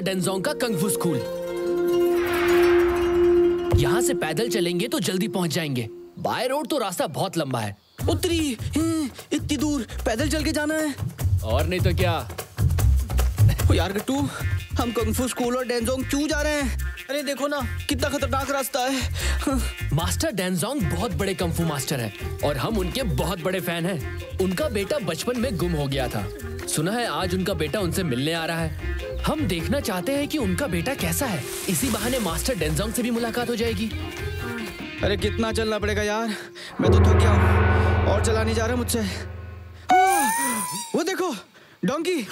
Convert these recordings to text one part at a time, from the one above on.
Master डेंजोंग का kung fu school यहाँ से पैदल चलेंगे तो जल्दी पहुँच जाएँगे। बाय रोड तो रास्ता बहुत लंबा है। उत्तरी हम्म, इतनी दूर पैदल चल के जाना है। और नहीं तो क्या? ओ यार गट्टू। हम कंगफू स्कूल और डेंजोंग क्यों जा रहे हैं। अरे देखो ना कितना खतरनाक रास्ता है। मास्टर डेंजोंग बहुत बड़े कंफू मास्टर हैं और हम उनके बहुत बड़े फ़ैन हैं। उनका बेटा बचपन में गुम हो गया था। सुना है आज उनका बेटा उनसे मिलने आ रहा है। हम देखना चाहते हैं कि उनका बेटा कैसा है। इसी बहाने मास्टर डेंजोंग से भी मुलाकात हो जाएगी। अरे कितना चलना पड़ेगा यार। मैं तो थक गया हूँ। और चला नहीं जा रहा मुझसे। हाँ, वो देखो डोंकी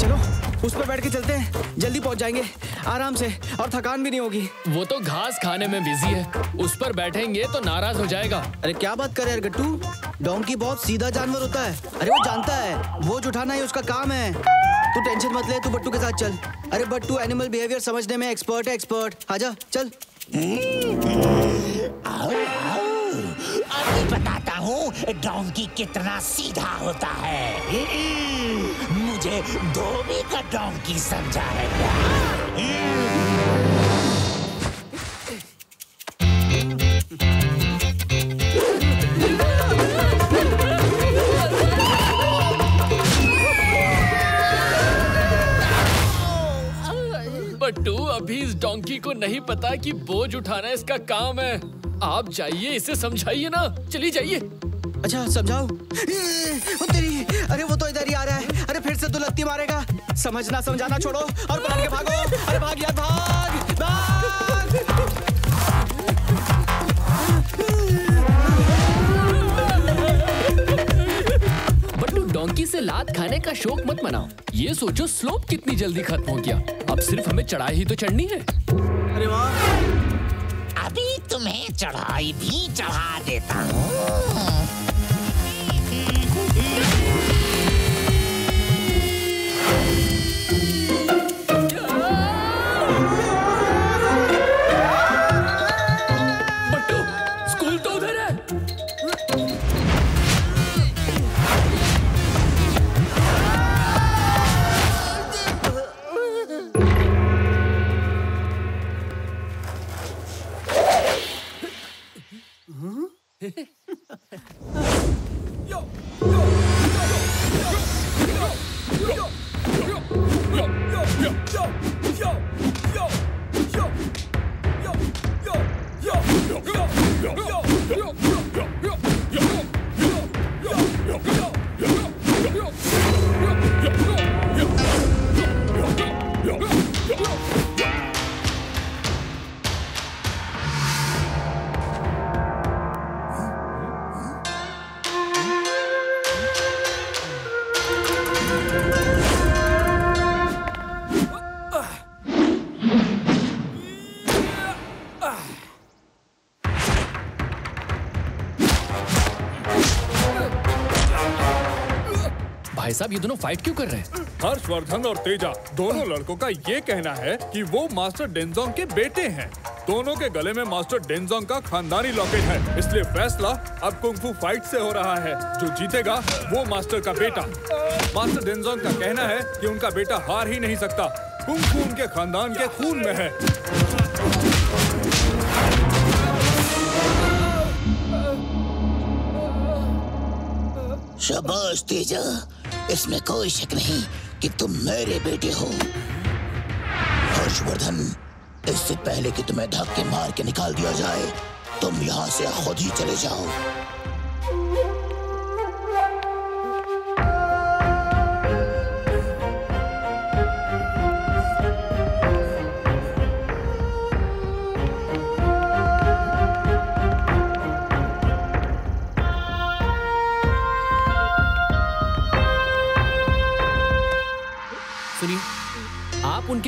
चलो। उस पर बैठ के चलते हैं। जल्दी पहुँच जाएँगे। आराम से। और थकान भी नहीं होगी। वो तो घास खाने में बिज़ी है। उस पर बैठेंगे तो नाराज़ हो जाएगा। अरे क्या बात कर यार गट्टू? डोंकी बहुत सीधा जानवर होता है। अरे वो जानता है। बोझ उठाना ही उसका काम है। तू टेंशन मत ले तू बट्टू के साथ चल। अरे बट्टू एनिमल बिहेवियर समझने में एक्सपर्ट है एक्सपर्ट आजा चल। अभी बताता हूँ डोंकी कितना सीधा होता है। मुझे धोबी का डोंकी समझा है बट्टू, अभी इस डोंकी को नहीं पता कि बोझ उठाना इसका काम है। आप जाइए, इसे समझाइए ना। चली जाइए। अच्छा समझाओ। वो तेरी अरे वो तो इधर ही आ रहा है। अरे फिर से तो लत्ती मारेगा। समझना समझाना छोड़ो और पलट के भागो। अरे भाग यार भाग भाग। डोंकी से लात खाने का शौक मत मनाओ। ये सोचो स्लोप कितनी जल्दी खत्म हो गया। अब सिर्फ़ हमें चढ़ाई ही तो चढ़नी है। अरे वाह। अभी तुम्हें चढ़ाई भी चढ़ा देता हूँ। बट्टू 秀。साहब ये दोनों फाइट क्यों कर रहे हैं? हर्षवर्धन और तेजा, दोनों लड़कों का ये कहना है कि वो मास्टर डेंजोंग के बेटे हैं। दोनों के गले में मास्टर डेंजोंग का खानदानी लॉकेट है। इसलिए फैसला अब कुंफू फाइट से हो रहा है। जो जीतेगा, वो मास्टर का बेटा। मास्टर डेंजोंग का कहना है कि उनका बेटा हार ही नहीं सकता। कुंफू उनके खानदान के खून में है। शाबाश तेजा। इसमें कोई शक नहीं कि तुम मेरे बेटे हो। हर्षवर्धन, इससे पहले कि तुम्हें धक्के मार के निकाल दिया जाए, तुम यहाँ से खुद ही चले जाओ।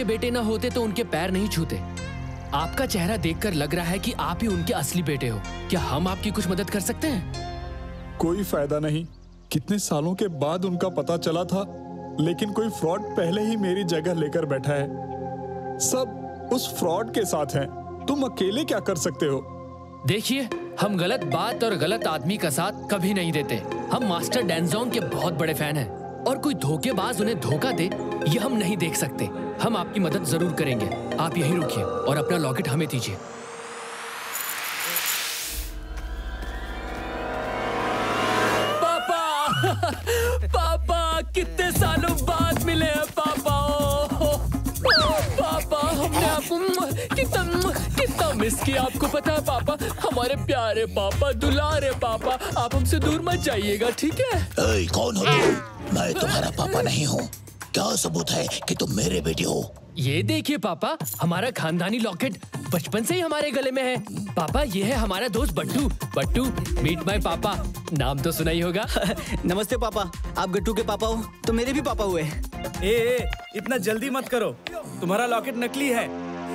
उनके बेटे ना होते तो उनके पैर नहीं छूते। आपका चेहरा देखकर लग रहा है कि आप ही उनके असली बेटे हो। क्या हम आपकी कुछ मदद कर सकते हैं? कोई फ़ायदा नहीं। कितने सालों के बाद उनका पता चला था लेकिन कोई फ्रॉड पहले ही मेरी जगह लेकर बैठा है। सब उस फ्रॉड के साथ हैं। तुम अकेले क्या कर सकते हो? देखिए हम गलत बात और गलत आदमी का साथ कभी नहीं देते। हम मास्टर डेंजोंग के बहुत बड़े फ़ैन हैं। और कोई धोखेबाज उन्हें धोखा दे ये हम नहीं देख सकते। हम आपकी मदद ज़रूर करेंगे। आप यहीं रुकिए और अपना लॉकेट हमें दीजिए। पापा! पापा कितने सालों बाद मिले हैं पापा? ओ, ओ, पापा हमने आपको कितना कितना मिस किया आपको पता है पापा? हमारे प्यारे पापा दुलारे पापा आप हमसे दूर मत जाइएगा ठीक है? ए, कौन हो मैं तुम्हारा पापा नहीं हूँ। क्या सबूत है कि तुम मेरे बेटे हो? ये देखिए पापा हमारा खानदानी लॉकेट बचपन से ही हमारे गले में है। पापा ये है हमारा दोस्त बट्टू। बट्टू मीट माय पापा। नाम तो सुना ही होगा। नमस्ते पापा आप गट्टू के पापा हो? तो मेरे भी पापा हुए। ए, ए इतना जल्दी मत करो। तुम्हारा लॉकेट नकली है।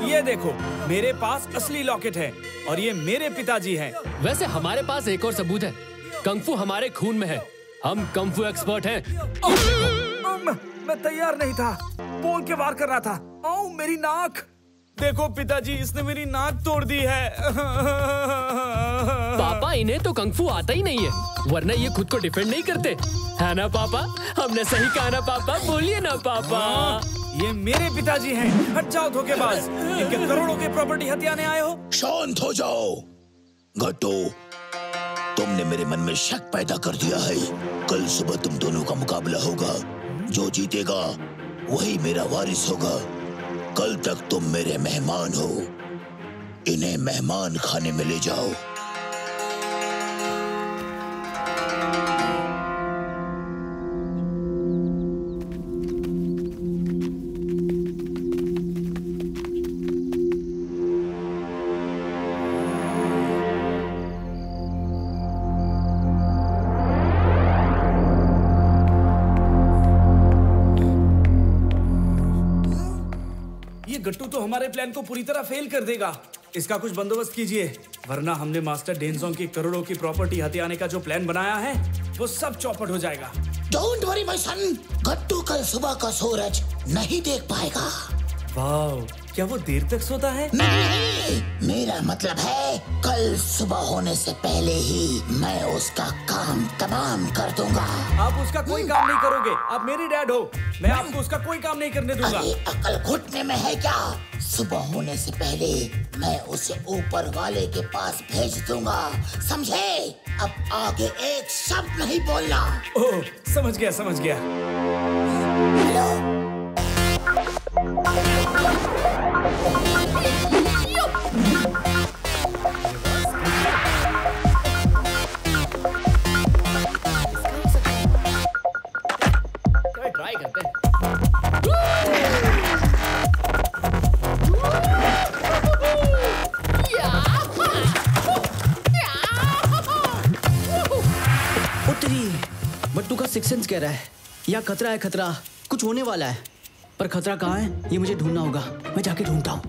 ये देखो मेरे पास असली लॉकेट है और ये मेरे पिताजी हैं। वैसे हमारे पास एक और सबूत है। कंफू हमारे खून में है। हम कंफू एक्सपर्ट हैं। अम, मैं तैयार नहीं था। बोल के वार कर रहा था। आओ मेरी नाक। देखो पिताजी इसने मेरी नाक तोड़ दी है। पापा इन्हें तो कंफू आता ही नहीं है। वरना ये खुद को डिफेंड नहीं करते। है ना पापा? हमने सही कहा ना पापा? बोलिए ना पापा। ये मेरे पिताजी हैं। हट जाओ धोखेबाज। इनके करोड़ों के प्रॉपर्टी हथियाने आए हो। शांत हो जाओ। गट्टू तुमने मेरे मन में शक पैदा कर दिया है। कल सुबह तुम दोनों का मुकाबला होगा। जो जीतेगा, वही मेरा वारिस होगा। कल तक तुम मेरे मेहमान हो। इन्हें मेहमान खाने में ले जाओ। हमारे प्लान को पूरी तरह फेल कर देगा। इसका कुछ बंदोबस्त कीजिए वरना हमने मास्टर डेनजोंग की करोड़ों की प्रॉपर्टी हथियाने का जो प्लान बनाया है वो सब चौपट हो जाएगा। Don't worry my son Gattu कल सुबह का सूरज नहीं देख पाएगा। वाह क्या वो देर तक सोता है? नहीं मेरा मतलब है कल सुबह होने से पहले ही मैं उसका काम तमाम कर दूँगा। आप उसका कोई काम नहीं करोगे। आप मेरी डैड हो। मैं आपको उसका कोई काम नहीं करने दूँगा। अरे अकल घुटने में है क्या? सुबह होने से पहले मैं उसे ऊपर वाले के पास भेज दूँगा। समझे? अब आगे एक शब्द नहीं बोलना। ओह समझ गया समझ गया। हेलो? का कह रहा है। या खतरा है, खतरा। कुछ होने वाला है। पर खतरा कहाँ है? ये मुझे ढूंढना होगा। मैं जाके ढूंढता हूँ।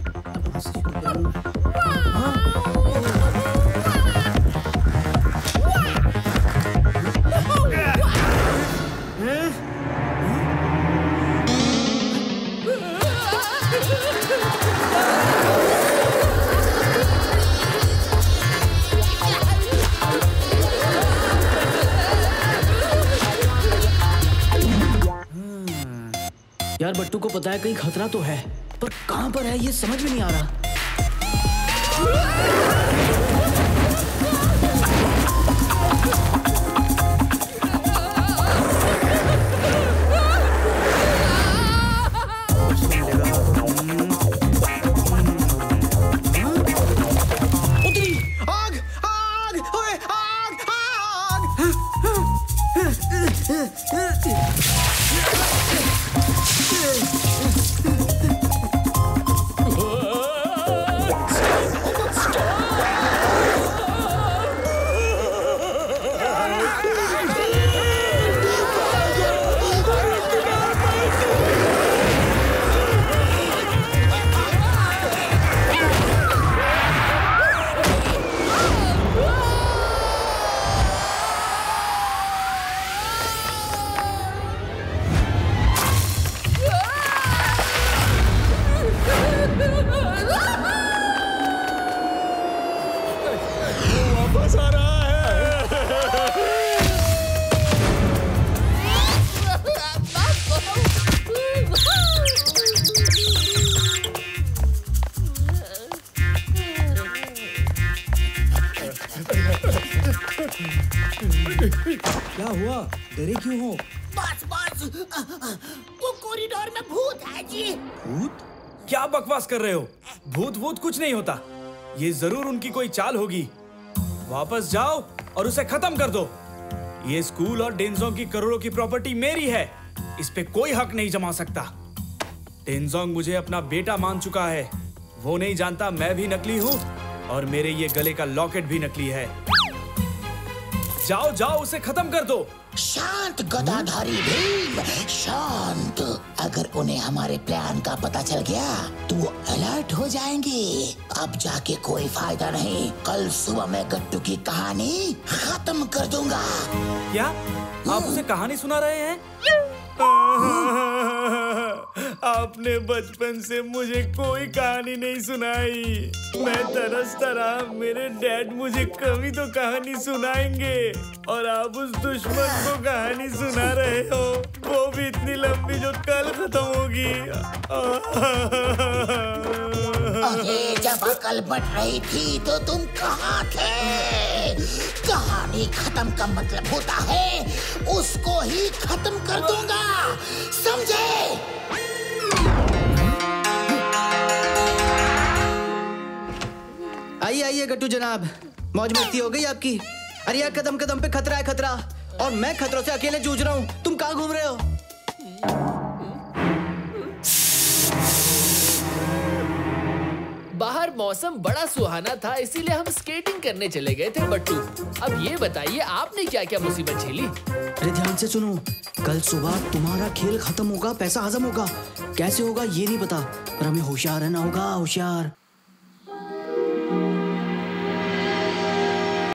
यार, बट्टू को पता है कहीं खतरा तो है, पर कहाँ पर है ये समझ में नहीं आ रहा। हुआ? डरे क्यों हो? बस बस। वो कॉरिडोर में भूत है जी। भूत? क्या बकवास कर रहे हो? भूत भूत कुछ नहीं होता। ये ज़रूर उनकी कोई चाल होगी। वापस जाओ और उसे खत्म कर दो। ये स्कूल और डेंजोंग की करोड़ों की प्रॉपर्टी मेरी है। इस पे कोई हक नहीं जमा सकता। डेंजोंग मुझे अपना बेटा मान चुका है। वो नहीं जानता मैं भी नकली हूँ और मेरे ये गले का लॉकेट भी नकली है। जाओ जाओ उसे खत्म कर दो। शांत गदाधारी भीम शांत। अगर उन्हें हमारे प्लान का पता चल गया तो वो अलर्ट हो जाएँगे। अब जाके कोई फ़ायदा नहीं। कल सुबह मैं गट्टू की कहानी खत्म कर दूँगा। क्या? आप उसे कहानी सुना रहे हैं? आपने बचपन से मुझे कोई कहानी नहीं सुनाई। मैं तरसता रहा मेरे डैड मुझे कभी तो कहानी सुनाएँगे। और आप उस दुश्मन को कहानी सुना रहे हो, वो भी इतनी लंबी जो कल खत्म होगी। जब अकल बढ़ रही थी तो तुम कहाँ थे? कहानी खत्म का मतलब होता है, उसको ही खत्म कर दूँगा। समझे? आइए आइए गट्टू जनाब। मौज मस्ती हो गई आपकी। अरे यार कदम कदम पे खतरा है खतरा। और मैं खतरों से अकेले जूझ रहा हूँ। तुम कहाँ घूम रहे हो? बाहर मौसम बड़ा सुहाना था इसीलिए हम स्केटिंग करने चले गए थे बट्टू। अब ये बताइए आपने क्या क्या मुसीबत झेली? अरे ध्यान से सुनो। कल सुबह तुम्हारा खेल खत्म होगा पैसा हजम होगा। कैसे होगा ये नहीं पता। पर हमें होशियार रहना होगा होशियार।